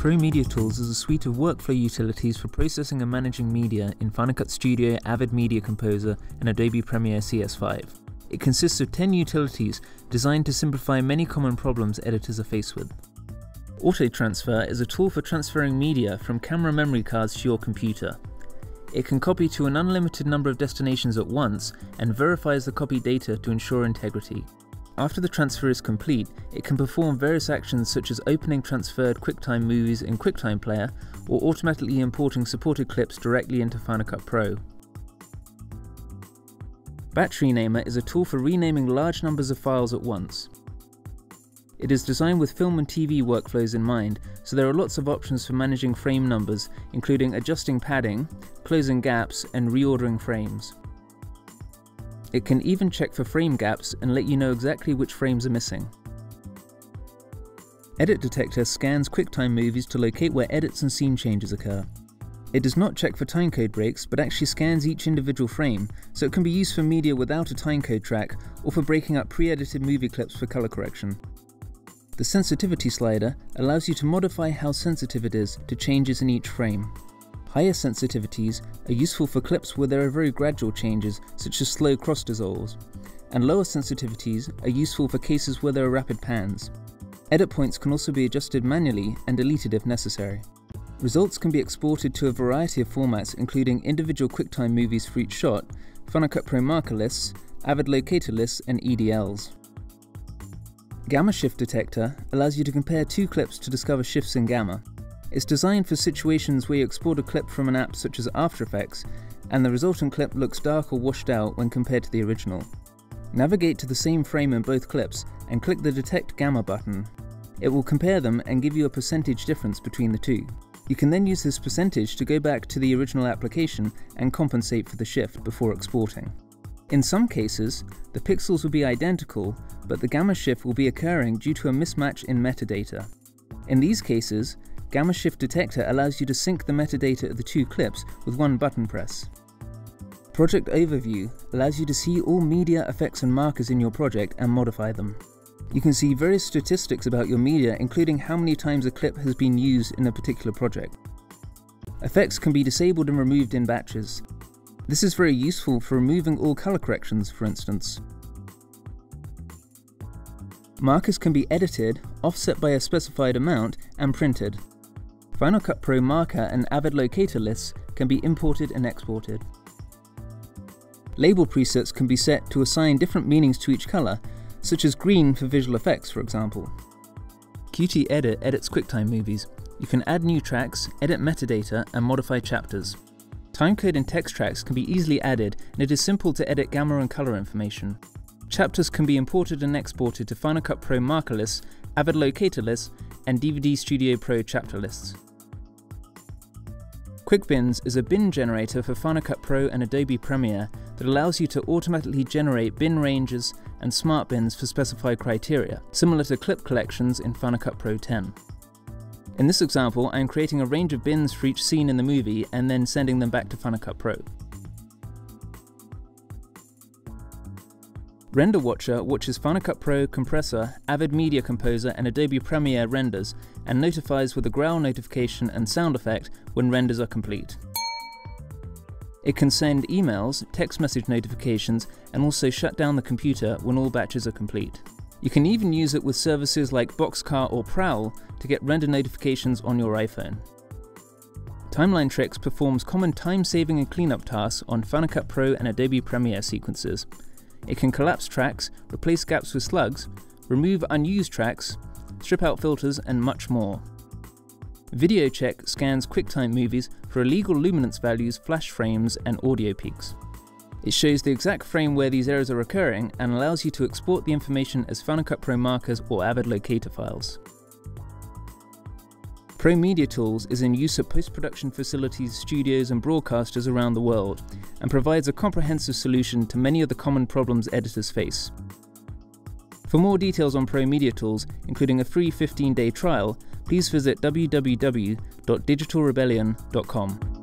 Pro Media Tools is a suite of workflow utilities for processing and managing media in Final Cut Studio, Avid Media Composer, and Adobe Premiere CS5. It consists of 10 utilities designed to simplify many common problems editors are faced with. Auto Transfer is a tool for transferring media from camera memory cards to your computer. It can copy to an unlimited number of destinations at once and verifies the copied data to ensure integrity. After the transfer is complete, it can perform various actions such as opening transferred QuickTime movies in QuickTime Player or automatically importing supported clips directly into Final Cut Pro. Batch Renamer is a tool for renaming large numbers of files at once. It is designed with film and TV workflows in mind, so there are lots of options for managing frame numbers, including adjusting padding, closing gaps, and reordering frames. It can even check for frame gaps and let you know exactly which frames are missing. Edit Detector scans QuickTime movies to locate where edits and scene changes occur. It does not check for timecode breaks, but actually scans each individual frame, so it can be used for media without a timecode track or for breaking up pre-edited movie clips for color correction. The sensitivity slider allows you to modify how sensitive it is to changes in each frame. Higher sensitivities are useful for clips where there are very gradual changes, such as slow cross dissolves, and lower sensitivities are useful for cases where there are rapid pans. Edit points can also be adjusted manually and deleted if necessary. Results can be exported to a variety of formats including individual QuickTime movies for each shot, Final Pro marker lists, Avid locator lists, and EDLs. Gamma Shift Detector allows you to compare two clips to discover shifts in gamma. It's designed for situations where you export a clip from an app such as After Effects, and the resultant clip looks dark or washed out when compared to the original. Navigate to the same frame in both clips and click the Detect Gamma button. It will compare them and give you a percentage difference between the two. You can then use this percentage to go back to the original application and compensate for the shift before exporting. In some cases, the pixels will be identical, but the gamma shift will be occurring due to a mismatch in metadata. In these cases, Gamma Shift Detector allows you to sync the metadata of the two clips with one button press. Project Overview allows you to see all media effects and markers in your project and modify them. You can see various statistics about your media including how many times a clip has been used in a particular project. Effects can be disabled and removed in batches. This is very useful for removing all color corrections, for instance. Markers can be edited, offset by a specified amount, and printed. Final Cut Pro marker and Avid locator lists can be imported and exported. Label presets can be set to assign different meanings to each colour, such as green for visual effects for example. Qt Edit edits QuickTime movies. You can add new tracks, edit metadata, and modify chapters. Timecode and text tracks can be easily added, and it is simple to edit gamma and colour information. Chapters can be imported and exported to Final Cut Pro marker lists, Avid locator lists, and DVD Studio Pro chapter lists. QuickBins is a bin generator for Final Cut Pro and Adobe Premiere that allows you to automatically generate bin ranges and smart bins for specified criteria, similar to clip collections in Final Cut Pro 10. In this example, I am creating a range of bins for each scene in the movie and then sending them back to Final Cut Pro. Render Watcher watches Final Cut Pro, Compressor, Avid Media Composer, and Adobe Premiere renders and notifies with a growl notification and sound effect when renders are complete. It can send emails, text message notifications, and also shut down the computer when all batches are complete. You can even use it with services like Boxcar or Prowl to get render notifications on your iPhone. Timeline Tricks performs common time-saving and cleanup tasks on Final Cut Pro and Adobe Premiere sequences, it can collapse tracks, replace gaps with slugs, remove unused tracks, strip out filters, and much more. VideoCheck scans QuickTime movies for illegal luminance values, flash frames, and audio peaks. It shows the exact frame where these errors are occurring and allows you to export the information as Final Cut Pro markers or Avid locator files. Pro Media Tools is in use at post-production facilities, studios and broadcasters around the world, and provides a comprehensive solution to many of the common problems editors face. For more details on Pro Media Tools, including a free 15-day trial, please visit www.digitalrebellion.com.